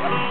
Hello.